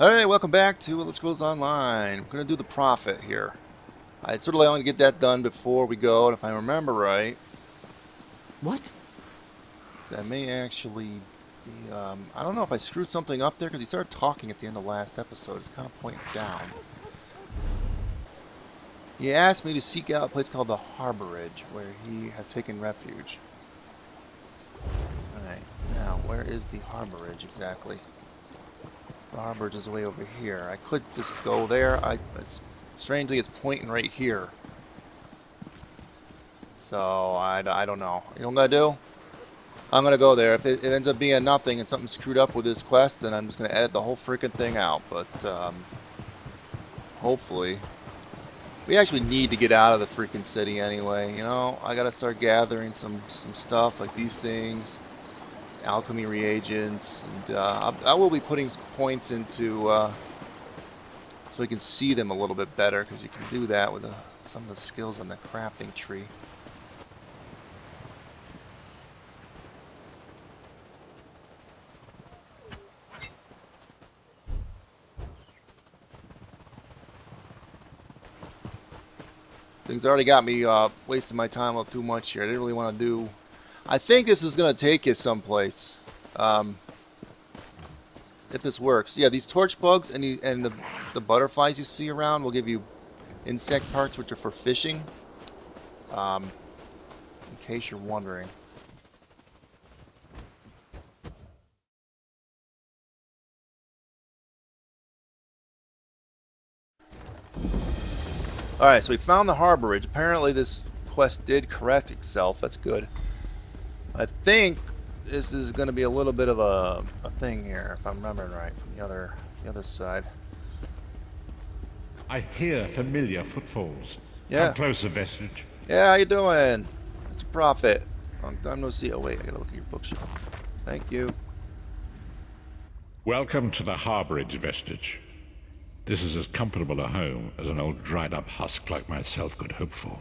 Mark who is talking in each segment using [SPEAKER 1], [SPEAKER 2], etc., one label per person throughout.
[SPEAKER 1] Alright, welcome back to Elder Scrolls Online. We're going to do the prophet here. I'd sort of like to get that done before we go, and if I remember right,
[SPEAKER 2] What?
[SPEAKER 1] that may actually be, um, I don't know if I screwed something up there, because he started talking at the end of last episode. It's kind of pointing down. He asked me to seek out a place called the Harborage, where he has taken refuge. Alright, now, where is the Harborage exactly? The Harborage is way over here. I could just go there. I, it's, strangely, it's pointing right here. So, I, I don't know. You know what I'm to do? I'm going to go there. If it, it ends up being nothing and something screwed up with this quest, then I'm just going to edit the whole freaking thing out. But, um, hopefully... We actually need to get out of the freaking city anyway, you know? I gotta start gathering some, some stuff like these things, alchemy reagents, and uh, I, will be putting points into, uh, so we can see them a little bit better, because you can do that with uh, some of the skills on the crafting tree. Things already got me uh, wasting my time up too much here. I didn't really want to do... I think this is going to take you someplace. Um, if this works. Yeah, these torch bugs and, the, and the, the butterflies you see around will give you insect parts which are for fishing. Um, in case you're wondering. Alright, so we found the harborage. Apparently this quest did correct itself. That's good. I think this is going to be a little bit of a, a thing here, if I'm remembering right, from the other, the other side.
[SPEAKER 3] I hear familiar footfalls.
[SPEAKER 1] Yeah.
[SPEAKER 3] Come closer, Vestige.
[SPEAKER 1] Yeah, how you doing? It's a Prophet. Long time no see. Oh wait, I gotta look at your bookshelf. Thank you.
[SPEAKER 3] Welcome to the Harborage, Vestige. This is as comfortable a home as an old dried up husk like myself could hope for.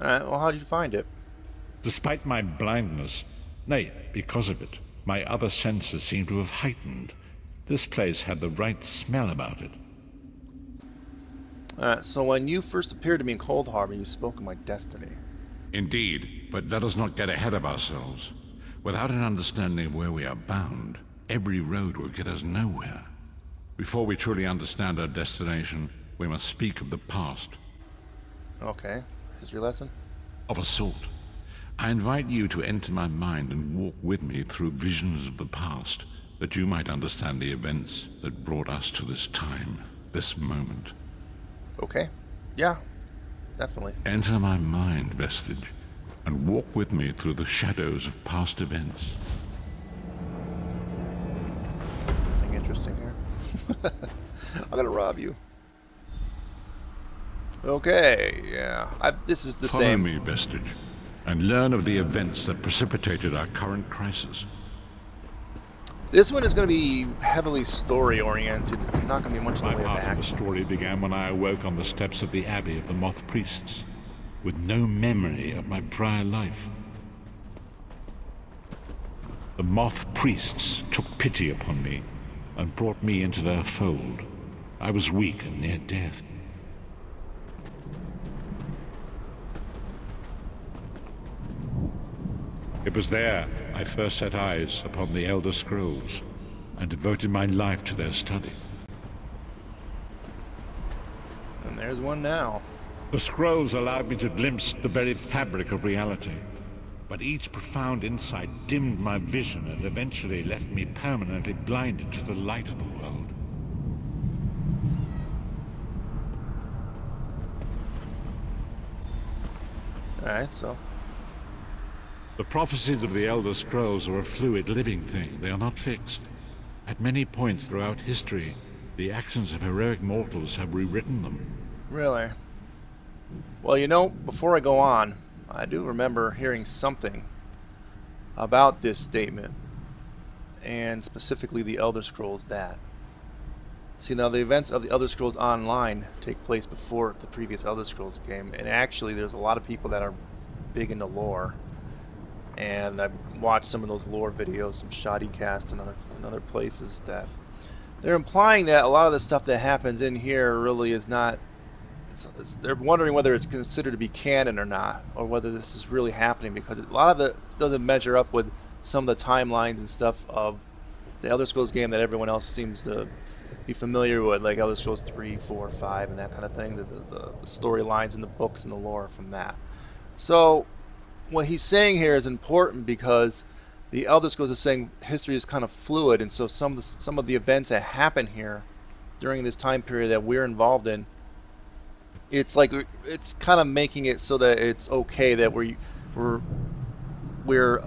[SPEAKER 1] Alright, well how did you find it?
[SPEAKER 3] Despite my blindness, nay, because of it, my other senses seem to have heightened. This place had the right smell about it.
[SPEAKER 1] Alright, so when you first appeared to me in Coldharbour, you spoke of my destiny.
[SPEAKER 3] Indeed, but let us not get ahead of ourselves. Without an understanding of where we are bound, every road will get us nowhere. Before we truly understand our destination, we must speak of the past,
[SPEAKER 1] Okay. History lesson?
[SPEAKER 3] of a sort. I invite you to enter my mind and walk with me through visions of the past, that you might understand the events that brought us to this time, this moment.
[SPEAKER 1] Okay. Yeah. Definitely.
[SPEAKER 3] Enter my mind, Vestige, and walk with me through the shadows of past events.
[SPEAKER 1] Nothing interesting here. I'm gonna rob you. Okay, yeah. I, this is the
[SPEAKER 3] Follow
[SPEAKER 1] same.
[SPEAKER 3] me, Vestige, and learn of the events that precipitated our current crisis.
[SPEAKER 1] This one is going to be heavily story oriented. It's not going to be much in the
[SPEAKER 3] My
[SPEAKER 1] way of
[SPEAKER 3] part of the story began when I awoke on the steps of the Abbey of the Moth Priests, with no memory of my prior life. The Moth Priests took pity upon me and brought me into their fold. I was weak and near death. It was there I first set eyes upon the Elder Scrolls and devoted my life to their study.
[SPEAKER 1] And there's one now.
[SPEAKER 3] The scrolls allowed me to glimpse the very fabric of reality. But each profound insight dimmed my vision and eventually left me permanently blinded to the light of the world.
[SPEAKER 1] Alright, so.
[SPEAKER 3] The prophecies of the Elder Scrolls are a fluid, living thing. They are not fixed. At many points throughout history, the actions of heroic mortals have rewritten them.
[SPEAKER 1] Really? Well, you know, before I go on, I do remember hearing something about this statement, and specifically the Elder Scrolls that. See, now the events of the Elder Scrolls Online take place before the previous Elder Scrolls game, and actually there's a lot of people that are big into lore. And I've watched some of those lore videos, some Shoddy Cast and other, and other places that they're implying that a lot of the stuff that happens in here really is not. It's, it's, they're wondering whether it's considered to be canon or not, or whether this is really happening because a lot of it doesn't measure up with some of the timelines and stuff of the Elder Scrolls game that everyone else seems to be familiar with, like Elder Scrolls 3, 4, 5, and that kind of thing. The, the, the storylines and the books and the lore from that. So, what he's saying here is important because the Elder Scrolls is saying history is kind of fluid, and so some of the, some of the events that happen here during this time period that we're involved in, it's like it's kind of making it so that it's okay that we we're we're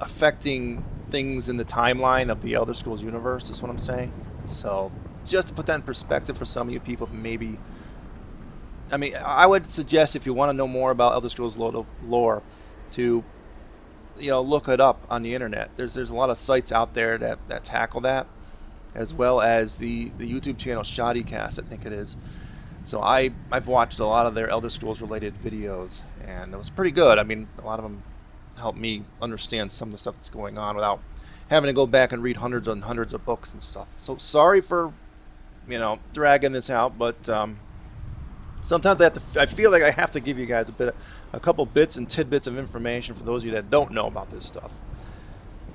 [SPEAKER 1] affecting things in the timeline of the Elder Scrolls universe. Is what I'm saying. So just to put that in perspective for some of you people, maybe. I mean, I would suggest if you want to know more about Elder Scrolls lore, to you know look it up on the internet. There's there's a lot of sites out there that, that tackle that, as well as the the YouTube channel Shoddycast, I think it is. So I I've watched a lot of their Elder Scrolls related videos, and it was pretty good. I mean, a lot of them helped me understand some of the stuff that's going on without having to go back and read hundreds and hundreds of books and stuff. So sorry for you know dragging this out, but um, sometimes I have to. I feel like I have to give you guys a bit, a couple bits and tidbits of information for those of you that don't know about this stuff.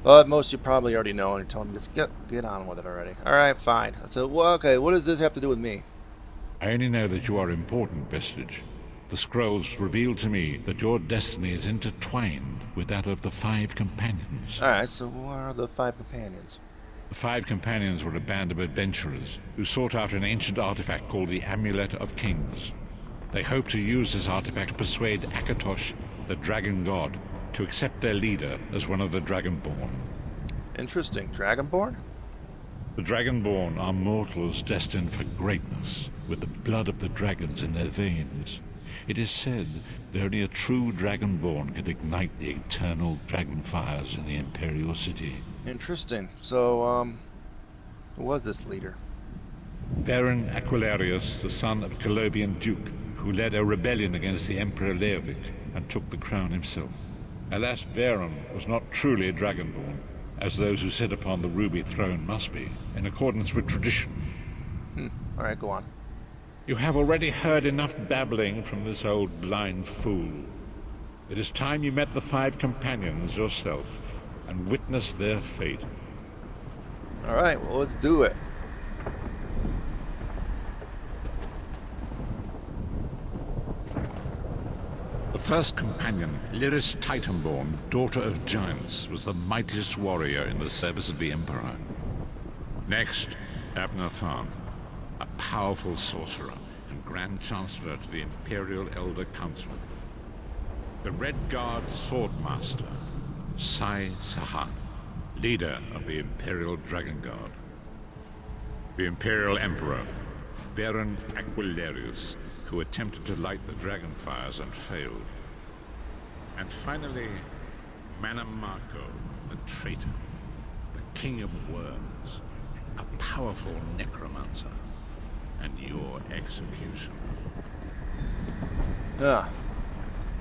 [SPEAKER 1] But most of you probably already know, and you're telling me just get get on with it already. All right, fine. Said, well, okay. What does this have to do with me?
[SPEAKER 3] I only know that you are important, Vestige. The scrolls reveal to me that your destiny is intertwined with that of the Five Companions.
[SPEAKER 1] All right. So who are the Five Companions?
[SPEAKER 3] The Five Companions were a band of adventurers who sought out an ancient artifact called the Amulet of Kings. They hoped to use this artifact to persuade Akatosh, the Dragon God, to accept their leader as one of the Dragonborn.
[SPEAKER 1] Interesting. Dragonborn?
[SPEAKER 3] The Dragonborn are mortals destined for greatness, with the blood of the dragons in their veins. It is said that only a true Dragonborn can ignite the eternal dragon fires in the Imperial City.
[SPEAKER 1] Interesting. So, um, who was this leader?
[SPEAKER 3] Varen Aquilarius, the son of Colovian Duke, who led a rebellion against the Emperor Leovic and took the crown himself. Alas, Varen was not truly a Dragonborn, as those who sit upon the ruby throne must be, in accordance with tradition.
[SPEAKER 1] Hmm. All right, go on.
[SPEAKER 3] You have already heard enough babbling from this old blind fool. It is time you met the five companions yourself and witness their fate.
[SPEAKER 1] All right, well, let's do it.
[SPEAKER 3] The first companion, Lyris Titanborn, daughter of giants, was the mightiest warrior in the service of the Emperor. Next, Abnur Tharn, a powerful sorcerer and Grand Chancellor to the Imperial Elder Council. The Red Guard Swordmaster, Sai Sahan, leader of the Imperial Dragon Guard. The Imperial Emperor, Varen Aquilarius, who attempted to light the dragon fires and failed. And finally, Mannimarco, the traitor, the King of Worms, a powerful necromancer and your executioner.
[SPEAKER 1] Yeah.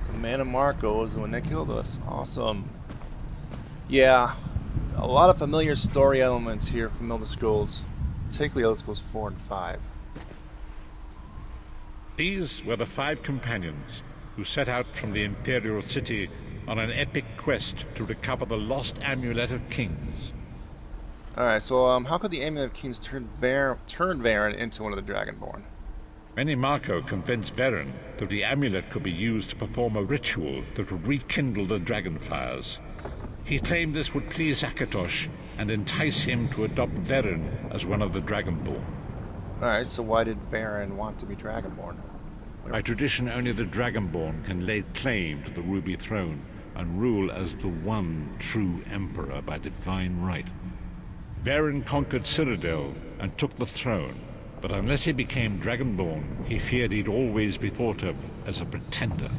[SPEAKER 1] So Mannimarco was the one that killed us. Awesome. Yeah. A lot of familiar story elements here from Elder Scrolls. Particularly Elder Scrolls 4 and 5.
[SPEAKER 3] These were the five companions who set out from the Imperial City on an epic quest to recover the lost Amulet of Kings.
[SPEAKER 1] Alright, so um, how could the Amulet of Kings turn, Var turn Varen into one of the Dragonborn?
[SPEAKER 3] Mannimarco convinced Varen that the amulet could be used to perform a ritual that would rekindle the dragon fires. He claimed this would please Akatosh and entice him to adopt Varen as one of the Dragonborn.
[SPEAKER 1] Alright, so why did Varen want to be Dragonborn?
[SPEAKER 3] By tradition, only the Dragonborn can lay claim to the Ruby Throne and rule as the one true Emperor by divine right. Varen conquered Cyrodiil and took the throne, but unless he became Dragonborn, he feared he'd always be thought of as a pretender.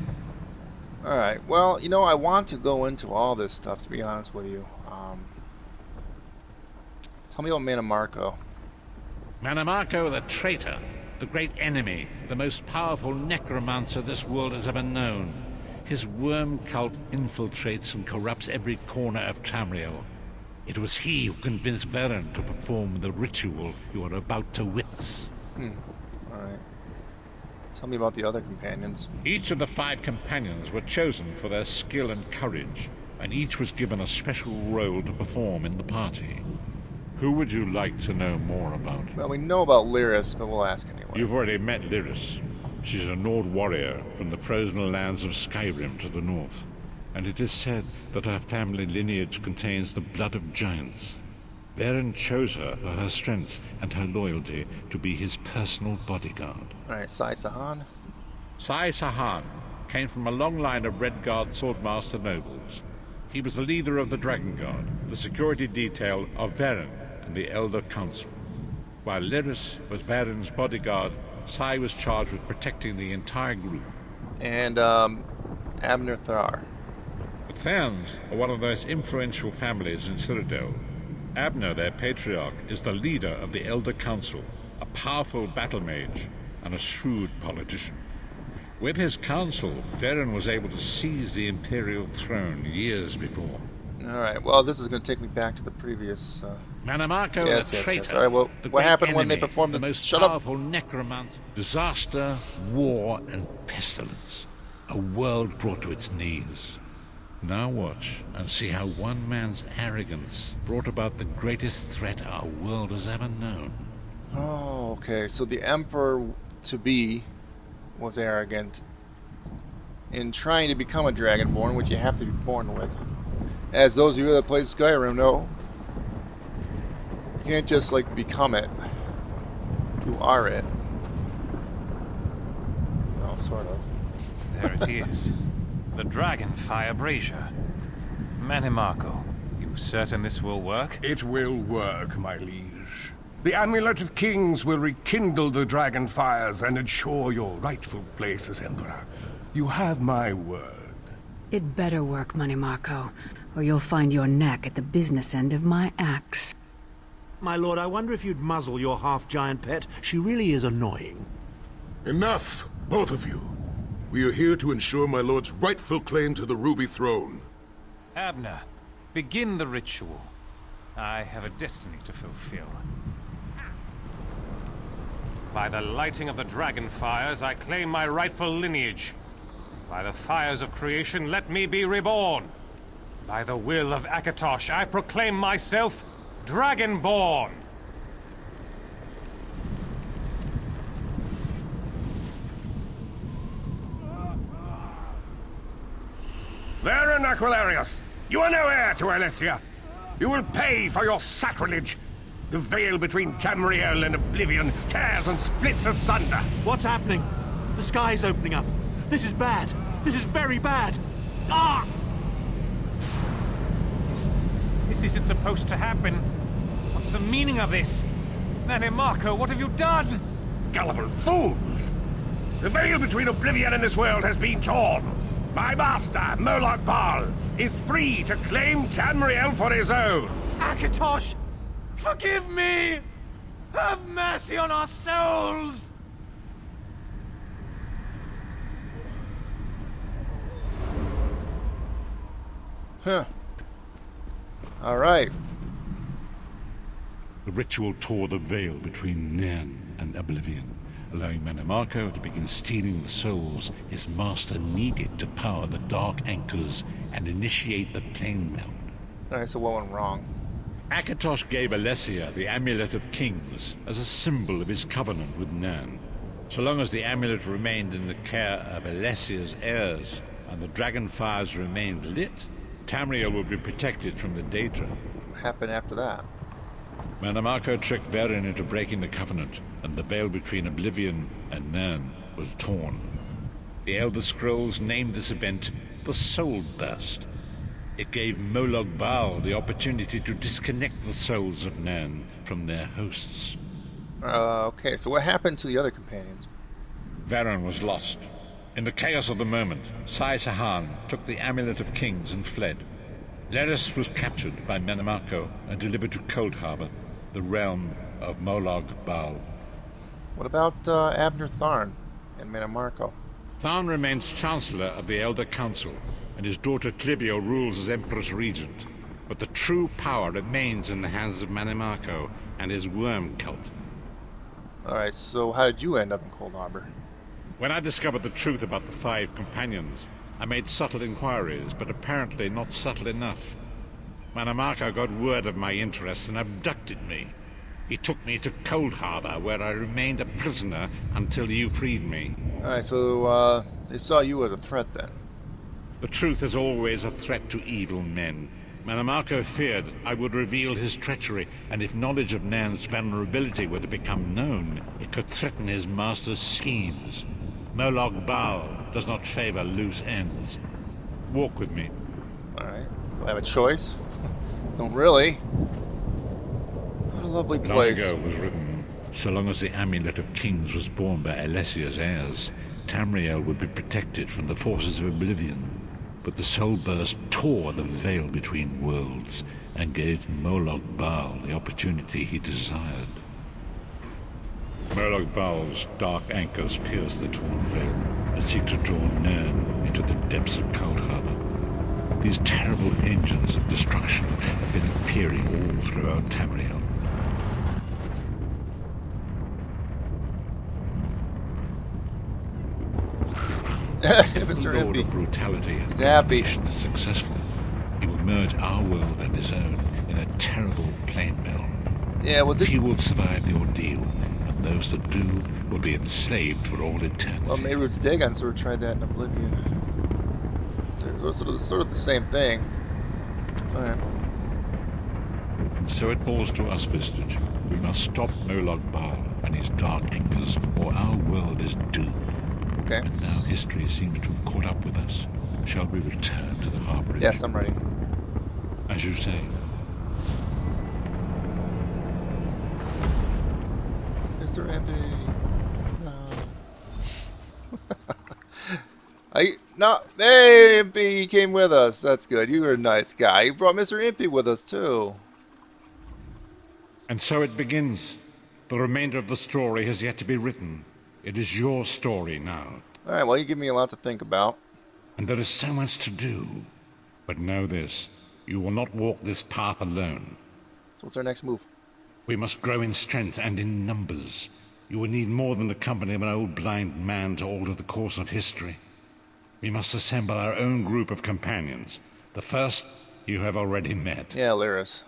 [SPEAKER 1] Alright, well, you know, I want to go into all this stuff, to be honest with you. Um, tell me about Mannimarco.
[SPEAKER 3] Mannimarco the traitor, the great enemy, the most powerful necromancer this world has ever known. His worm cult infiltrates and corrupts every corner of Tamriel. It was he who convinced Varen to perform the ritual you are about to witness.
[SPEAKER 1] Alright. Tell me about the other companions.
[SPEAKER 3] Each of the five companions were chosen for their skill and courage, and each was given a special role to perform in the party. Who would you like to know more about?
[SPEAKER 1] Well, we know about Lyris, but we'll ask anyway.
[SPEAKER 3] You've already met Lyris. She's a Nord warrior from the frozen lands of Skyrim to the north, and it is said that her family lineage contains the blood of giants. Varen chose her for her strength and her loyalty to be his personal bodyguard.
[SPEAKER 1] Alright, Sai Sahan.
[SPEAKER 3] Sai Sahan came from a long line of Redguard swordmaster nobles. He was the leader of the Dragon Guard, the security detail of Varen and the Elder Council. While Lyris was Varen's bodyguard, Sai was charged with protecting the entire group.
[SPEAKER 1] And, um, Abnur Thar.
[SPEAKER 3] The Tharns are one of the most influential families in Cyrodiil. Abnur, their patriarch, is the leader of the Elder Council, a powerful battle mage and a shrewd politician. With his council, Varen was able to seize the Imperial throne years before.
[SPEAKER 1] Alright, well, this is going to take me back to the previous, uh,
[SPEAKER 3] Mannimarco,
[SPEAKER 1] Yes,
[SPEAKER 3] a
[SPEAKER 1] yes,
[SPEAKER 3] traitor.
[SPEAKER 1] yes. All right, well,
[SPEAKER 3] the
[SPEAKER 1] what happened when they performed
[SPEAKER 3] the
[SPEAKER 1] the-
[SPEAKER 3] most
[SPEAKER 1] Shut up.
[SPEAKER 3] powerful necromancer? Disaster, war, and pestilence. A world brought to its knees. Now watch and see how one man's arrogance brought about the greatest threat our world has ever known.
[SPEAKER 1] Oh, okay. So the Emperor to be was arrogant in trying to become a Dragonborn, which you have to be born with. As those of you that played Skyrim know, you can't just like become it. You are it. Well, sort of.
[SPEAKER 4] There it is. The Dragonfire Brazier. Mannimarco, you certain this will work?
[SPEAKER 5] It will work, my liege. The Amulet of Kings will rekindle the dragon fires and ensure your rightful place as Emperor. You have my word.
[SPEAKER 6] It better work, Mannimarco, or you'll find your neck at the business end of my axe.
[SPEAKER 2] My lord, I wonder if you'd muzzle your half-giant pet. She really is annoying.
[SPEAKER 7] Enough, both of you. We are here to ensure my lord's rightful claim to the Ruby Throne.
[SPEAKER 4] Abnur, begin the ritual. I have a destiny to fulfill. By the lighting of the dragon fires, I claim my rightful lineage. By the fires of creation, let me be reborn. By the will of Akatosh, I proclaim myself Dragonborn.
[SPEAKER 5] Varen Aquilarius, you are no heir to Alessia. You will pay for your sacrilege. The veil between Tamriel and Oblivion tears and splits asunder.
[SPEAKER 2] What's happening? The sky is opening up. This is bad. This is very bad. Ah!
[SPEAKER 4] This, this isn't supposed to happen. What's the meaning of this? Mannimarco, what have you done?
[SPEAKER 5] Gullible fools! The veil between Oblivion and this world has been torn. My master, Molag Bal, is free to claim Tamriel for his own.
[SPEAKER 4] Akatosh, forgive me! Have mercy on our souls!
[SPEAKER 1] Huh. Alright.
[SPEAKER 3] The ritual tore the veil between Nirn and Oblivion, allowing Mannimarco to begin stealing the souls his master needed to power the Dark Anchors and initiate the Planemeld.
[SPEAKER 1] Alright, so what went wrong?
[SPEAKER 3] Akatosh gave Alessia the Amulet of Kings as a symbol of his covenant with Nirn. So long as the amulet remained in the care of Alessia's heirs and the dragon fires remained lit, Tamriel would be protected from the Daedra.
[SPEAKER 1] What happened after that?
[SPEAKER 3] Mannimarco tricked Varen into breaking the covenant, and the veil between Oblivion and Nirn was torn. The Elder Scrolls named this event the Soul Burst. It gave Molag Bal the opportunity to disconnect the souls of Nirn from their hosts.
[SPEAKER 1] Uh, okay, so what happened to the other companions?
[SPEAKER 3] Varen was lost. In the chaos of the moment, Sai Sahan took the Amulet of Kings and fled. Lyris was captured by Mannimarco and delivered to Coldharbour, the realm of Molag Baal.
[SPEAKER 1] What about uh, Abnur Tharn and Mannimarco?
[SPEAKER 3] Tharn remains Chancellor of the Elder Council, and his daughter Tribio rules as Empress Regent. But the true power remains in the hands of Mannimarco and his worm cult.
[SPEAKER 1] Alright, so how did you end up in Coldharbour?
[SPEAKER 3] When I discovered the truth about the five companions, I made subtle inquiries, but apparently not subtle enough. Mannimarco got word of my interests and abducted me. He took me to Coldharbour, where I remained a prisoner until you freed me.
[SPEAKER 1] Alright, so uh, they saw you as a threat then.
[SPEAKER 3] The truth is always a threat to evil men. Mannimarco feared I would reveal his treachery, and if knowledge of Nirn's vulnerability were to become known, it could threaten his master's schemes. Molag Bal does not favor loose ends. Walk with me.
[SPEAKER 1] Alright. I have a choice? Don't really. What a lovely
[SPEAKER 3] Long
[SPEAKER 1] place.
[SPEAKER 3] ago was written, so long as the Amulet of Kings was borne by Alessia's heirs, Tamriel would be protected from the forces of oblivion. But the soul burst tore the veil between worlds and gave Molag Bal the opportunity he desired. Molag Bal's dark anchors pierce the torn veil and seek to draw Nirn into the depths of Coldharbour. These terrible engines of destruction have been appearing all throughout Tamriel. If the Lord of Brutality and domination is successful, he will merge our world and his own in a terrible Planemeld.
[SPEAKER 1] Yeah, well, this,
[SPEAKER 3] Few will survive the ordeal, and those that do will be enslaved for all eternity.
[SPEAKER 1] well, Mehrunes Dagon sort of tried that in Oblivion. So, sort of, sort of the same thing. Alright.
[SPEAKER 3] And so it falls to us, Vestige. We must stop Molag Bal and his dark anchors, or our world is doomed.
[SPEAKER 1] Okay.
[SPEAKER 3] And now history seems to have caught up with us. Shall we return to the harborage?
[SPEAKER 1] Yes, I'm ready.
[SPEAKER 3] As you say.
[SPEAKER 1] Mr. Impy. No. I no. Hey, Impy, he came with us. That's good. You were a nice guy. You brought Mr. Impy with us too.
[SPEAKER 3] And so it begins. The remainder of the story has yet to be written. It is your story now.
[SPEAKER 1] All right. Well, you give me a lot to think about.
[SPEAKER 3] And there is so much to do. But know this you will not walk this path alone.
[SPEAKER 1] So, what's our next move?
[SPEAKER 3] We must grow in strength and in numbers. You will need more than the company of an old blind man to alter the course of history. We must assemble our own group of companions. The first you have already met.
[SPEAKER 1] Yeah, Lyris.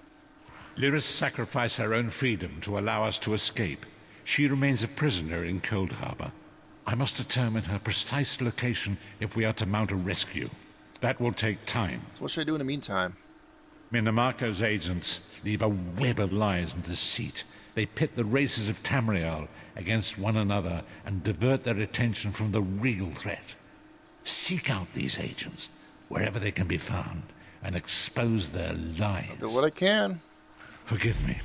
[SPEAKER 3] Lyris sacrificed her own freedom to allow us to escape. She remains a prisoner in Coldharbour. I must determine her precise location if we are to mount a rescue. That will take time.
[SPEAKER 1] So, what should I do in the meantime?
[SPEAKER 3] Mannimarco's agents leave a web of lies and deceit. They pit the races of Tamriel against one another and divert their attention from the real threat. Seek out these agents, wherever they can be found, and expose their lies.
[SPEAKER 1] Do what I can.
[SPEAKER 3] Forgive me.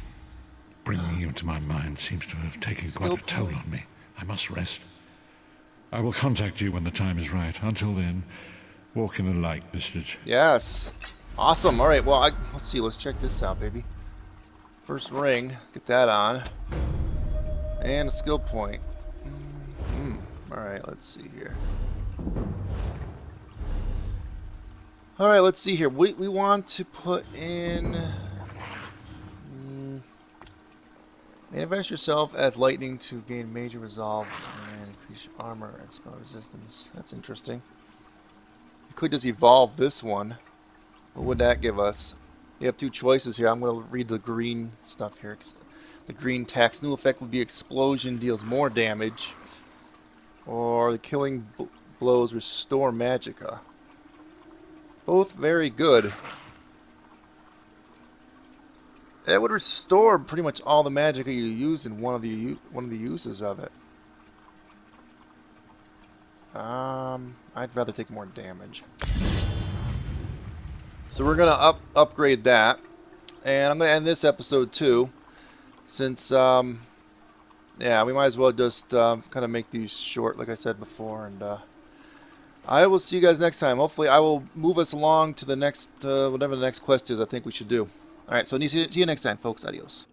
[SPEAKER 3] Bringing you to my mind seems to have taken quite a toll on me. I must rest. I will contact you when the time is right. Until then, walk in the light, Vestige.
[SPEAKER 1] Yes. Awesome. All right. Well, I, let's see. Let's check this out, baby. First ring. Get that on. And a skill point. Mm, All right. Let's see here. All right. Let's see here. We we want to put in. Mm, manifest yourself as lightning to gain major resolve and increase your armor and spell resistance. That's interesting. You could just evolve this one. What would that give us? You have two choices here. I'm going to read the green stuff here. The green text. New effect would be explosion deals more damage. Or the killing blows restore magicka. Both very good. That would restore pretty much all the magicka you use in one of the one of the uses of it. Um, I'd rather take more damage. So we're gonna up upgrade that, and I'm gonna end this episode too, since um, yeah, we might as well just um, kind of make these short, like I said before, and uh, I will see you guys next time. Hopefully, I will move us along to the next uh, whatever the next quest is. I think we should do. All right, so see see you next time, folks. Adios.